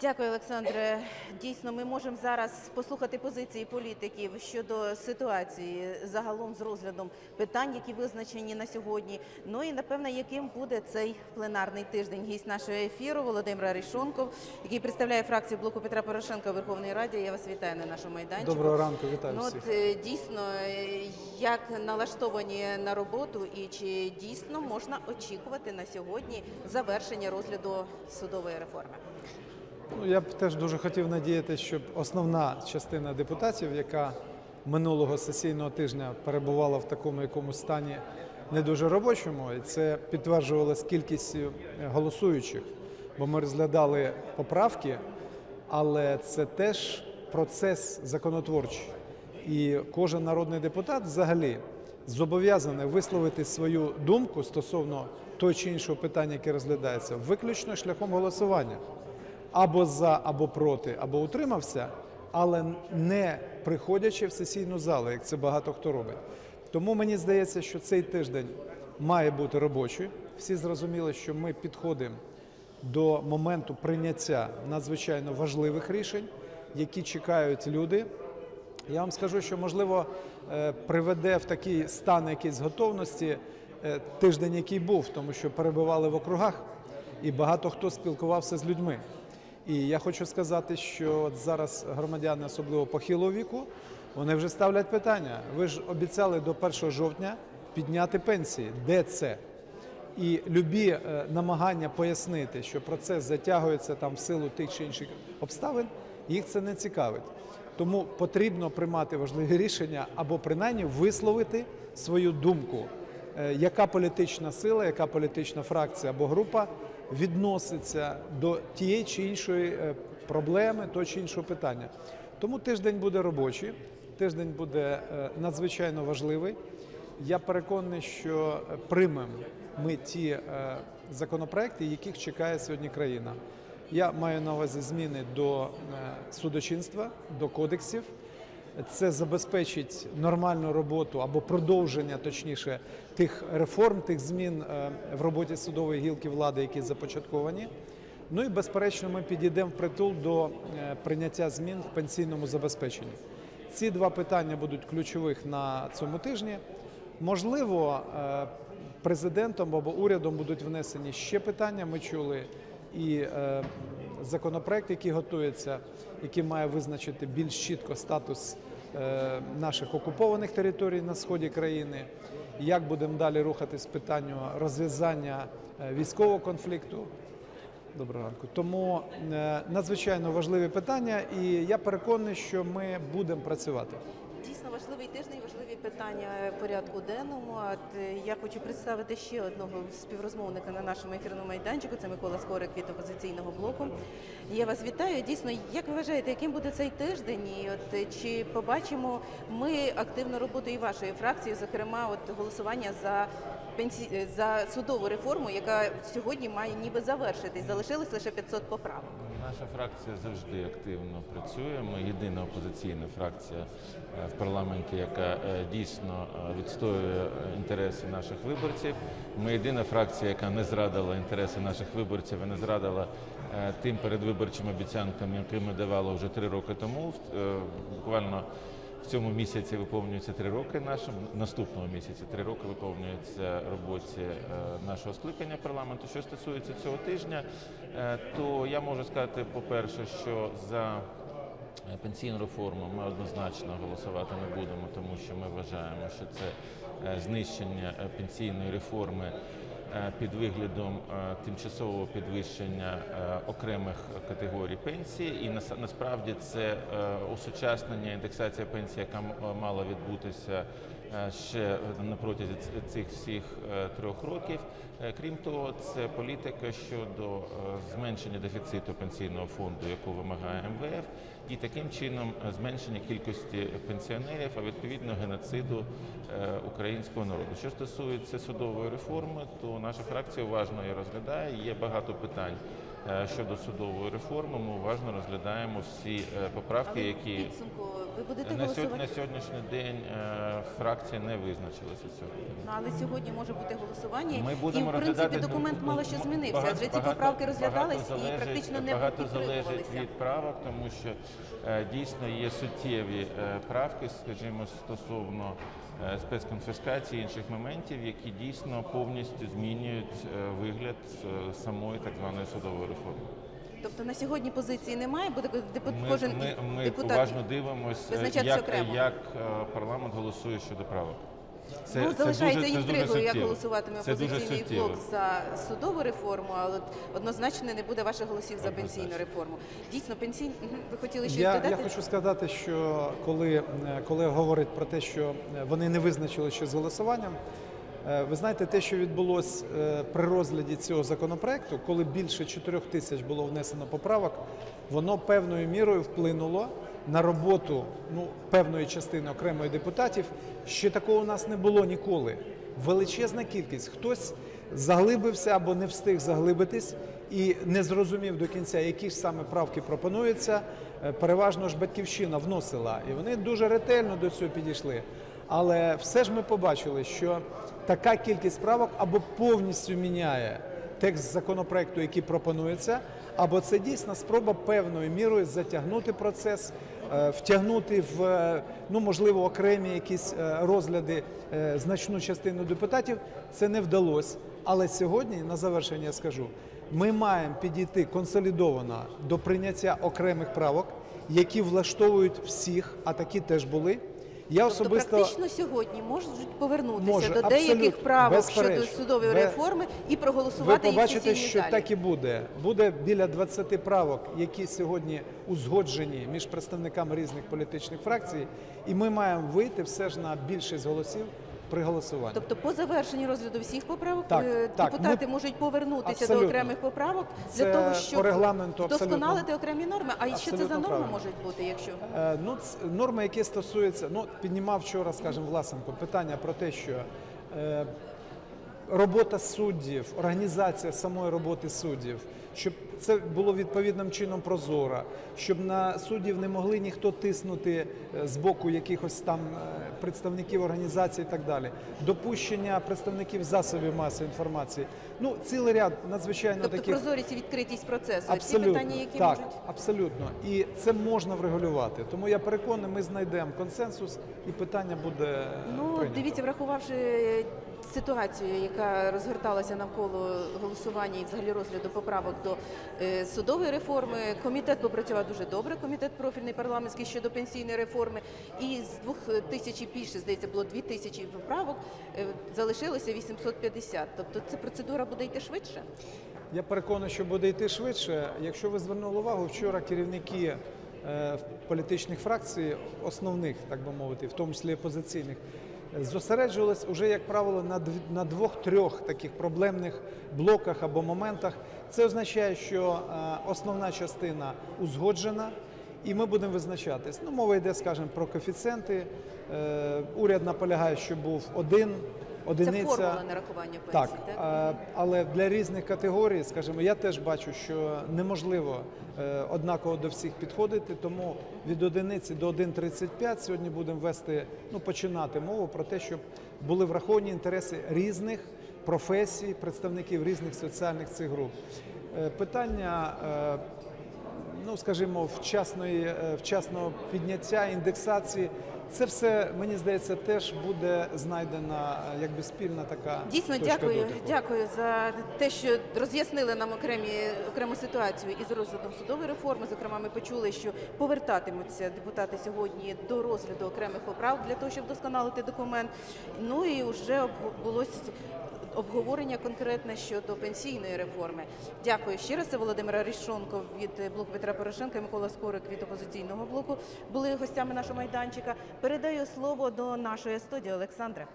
Дякую, Олександре. Дійсно, ми можемо зараз послухати позиції політиків щодо ситуації загалом з розглядом питань, які визначені на сьогодні. Ну і напевно, яким буде цей пленарний тиждень. Гість нашого ефіру Володимир Арішонков, який представляє фракцію блоку Петра Порошенка у Верховній Раді. Я вас вітаю на нашому майданчику. Доброго ранку, вітаю Ну, всіх. от е, дійсно, як налаштовані на роботу, і чи дійсно можна очікувати на сьогодні завершення розгляду судової реформи? Ну, я б теж дуже хотів надіятися, щоб основна частина депутатів, яка минулого сесійного тижня перебувала в такому якомусь стані не дуже робочому, і це підтверджувалось кількістю е, голосуючих, бо ми розглядали поправки, але це теж процес законотворчий. І кожен народний депутат взагалі зобов'язаний висловити свою думку стосовно того чи іншого питання, яке розглядається, виключно шляхом голосування або за, або проти, або утримався, але не приходячи в сесійну залу, як це багато хто робить. Тому мені здається, що цей тиждень має бути робочий. Всі зрозуміли, що ми підходимо до моменту прийняття надзвичайно важливих рішень, які чекають люди. Я вам скажу, що можливо е, приведе в такий стан якийсь готовності е, тиждень, який був, тому що перебували в округах, і багато хто спілкувався з людьми. І я хочу сказати, що зараз громадяни, особливо похилого віку, вони вже ставлять питання. Ви ж обіцяли до 1 жовтня підняти пенсії. Де це? І любі е, намагання пояснити, що процес затягується там в силу тих чи інших обставин, їх це не цікавить. Тому потрібно приймати важливі рішення або принаймні висловити свою думку, е, яка політична сила, яка політична фракція або група відноситься до тієї чи іншої е, проблеми, того чи іншого питання. Тому тиждень буде робочий, тиждень буде е, надзвичайно важливий. Я переконаний, що приймемо ми ті е, законопроекти, яких чекає сьогодні країна. Я маю на увазі зміни до судочинства, до кодексів. Це забезпечить нормальну роботу або продовження, точніше, тих реформ, тих змін е, в роботі судової гілки влади, які започатковані. Ну і безперечно, ми підійдемо впритул до е, прийняття змін в пенсійному забезпеченні. Ці два питання будуть ключових на цьому тижні. Можливо, е, президентом або урядом будуть внесені ще питання. Ми чули і законопроект, який готується, який має визначити більш чітко статус е, наших окупованих територій на сході країни. Як будемо далі рухатись питанню розв'язання е, військового конфлікту. Доброго ранку. Тому е, надзвичайно важливі питання, і я переконаний, що ми будемо працювати. Дійсно важливий тиждень, питання порядку денному. Е, я хочу представити ще одного співрозмовника на нашому ефірному майданчику. Це Микола Скорик від опозиційного блоку. Я вас вітаю. Дійсно, як ви вважаєте, яким буде цей тиждень? І от е, чи побачимо ми активну роботу і вашої фракції, зокрема, от голосування за пенсі... за судову реформу, яка сьогодні має ніби завершитись. Залишилось лише 500 поправок. Наша фракція завжди активно працює. Ми єдина опозиційна фракція е, в парламенті, яка е, дійсно е, відстоює інтереси наших виборців. Ми єдина фракція, яка не зрадила інтереси наших виборців і не зрадила тим передвиборчим обіцянкам, які ми давали вже три роки тому. Буквально в цьому місяці виповнюється три роки нашим наступного місяці. Три роки виповнюється роботі е, нашого скликання парламенту. Що стосується цього тижня, е, то я можу сказати, по-перше, що за е, пенсійну реформу ми однозначно голосувати не будемо, тому що ми вважаємо, що це знищення пенсійної реформи. Е, Під виглядом е, тимчасового підвищення е, окремих категорій пенсії, і нас- насправді це осучаснення індексація пенсії, яка мала відбутися ще на протязі цих всіх е, трьох років. Е, Крім того, це політика щодо е, зменшення дефіциту пенсійного фонду, яку вимагає МВФ, і таким чином е, зменшення кількості пенсіонерів, а відповідно геноциду е, українського народу. Що стосується судової реформи, то наша фракція уважно її розглядає. Є багато питань е, щодо судової реформи. Ми уважно розглядаємо всі е, поправки, Але які підсумку Ви будете На, голосувати? на сьогоднішній день е, фракція не визначилася сьогодні. Ну, але сьогодні може бути голосування, Ми і в принципі розглядати документ мало що змінився. багато- Адже ці багато- поправки розглядались багато і практично не багато залежить від правок, тому що е, дійсно є суттєві е, правки, скажімо, стосовно спецконфіскації інших моментів, які дійсно повністю змінюють вигляд самої так званої судової реформи. Тобто на сьогодні позиції немає, буде депут... Ми, кожен ми, ми депутат уважно дивимося, як, окремо. як е, парламент голосує щодо правок. Це, ну, залишається інтригою, як голосуватиме опозиційний блок за судову реформу, але однозначно не буде ваших голосів за пенсійну реформу. Дійсно, пенсійні ви хотіли щось Я, додати? я хочу сказати, що коли е, колега говорить про те, що е, вони не визначили ще з голосуванням, ви знаєте, те, що відбулося при розгляді цього законопроекту, коли більше 4 тисяч було внесено поправок, воно певною мірою вплинуло на роботу ну, певної частини окремої депутатів. Ще такого у нас не було ніколи. Величезна кількість. Хтось заглибився або не встиг заглибитись і не зрозумів до кінця, які ж саме правки пропонуються. Е, Переважно ж батьківщина вносила, і вони дуже ретельно до цього підійшли. Але все ж ми побачили, що така кількість правок або повністю міняє текст законопроекту, який пропонується, або це дійсно спроба певною мірою затягнути процес, е, втягнути в е, ну можливо окремі якісь е, розгляди значну частину депутатів. Це не вдалося. Але сьогодні, на завершення, я скажу, ми маємо підійти консолідовано до прийняття окремих правок, які влаштовують всіх, а такі теж були. Я Тобто особисто практично сьогодні можуть повернутися Може, до деяких правок щодо судової Бе- реформи і ви проголосувати їх в побачите, що далі. так і буде. Буде біля 20 правок, які сьогодні узгоджені між представниками різних політичних фракцій, і ми маємо вийти все ж на більшість голосів при голосуванні. Тобто, по завершенні розгляду всіх поправок Так, е, так, депутати ми- можуть повернутися Абсолютно. до окремих поправок Це для того, щоб регламенту вдосконалити окремі норми. А що це за норми правильно. можуть бути, якщо Е, Ну, норми, які стосуються, ну піднімав вчора, скажімо, Власенко, питання про те, що е, робота суддів, організація самої роботи суддів, щоб це було відповідним чином прозоро, щоб на суддів не могли ніхто тиснути е, з боку якихось там е, представників організацій і так далі. Допущення представників засобів масової інформації. Ну, цілий ряд надзвичайно тобто таких прозорість і відкритість процесу, ці Абсолютно, питання, які так, можуть абсолютно. І це можна врегулювати. Тому я переконаний, ми знайдемо консенсус і питання буде Ну, прийнято. дивіться, врахувавши ситуацію, яка розгорталася навколо голосування і взагалі розгляду поправок е, судової реформи, комітет попрацював дуже добре. Комітет профільний парламентський щодо пенсійної реформи. І з двох тисяч і більше, здається, було дві тисячі поправок, е, залишилося 850. Тобто ця процедура буде йти швидше. Я переконаний, що буде йти швидше. Якщо ви звернули увагу, вчора керівники е, політичних фракцій, основних, так би мовити, в тому числі опозиційних, е, зосереджувались уже, як правило, на на двох-трьох таких проблемних блоках або моментах. Це означає, що е, основна частина узгоджена. І ми будемо визначатись. Ну, мова йде, скажімо, про коефіцієнти. Е, уряд наполягає, що був один, Це одиниця. формула нарахування Так, пенсій. Так, а, але для різних категорій, скажімо, я теж бачу, що неможливо е, однаково до всіх підходити, тому від одиниці до 1,35 сьогодні будемо вести, ну починати мову про те, щоб були враховані інтереси різних професій, представників різних соціальних цих груп. Е, питання. е, ну скажімо, вчасної вчасного підняття індексації. Це все мені здається теж буде знайдена е, якби спільна така Дійсно, точка дякую, дотику. дякую за те, що роз'яснили нам окремі окрему ситуацію із розглядом судової реформи. Зокрема, ми почули, що повертатимуться депутати сьогодні до розгляду окремих поправ для того, щоб вдосконалити документ. Ну і вже відбулося обговорення конкретне щодо пенсійної реформи. Дякую ще раз. Це Володимир Арішонков від блоку Петра Порошенка і Микола Скорик від опозиційного блоку були гостями нашого майданчика. Передаю слово до нашої студії Олександра.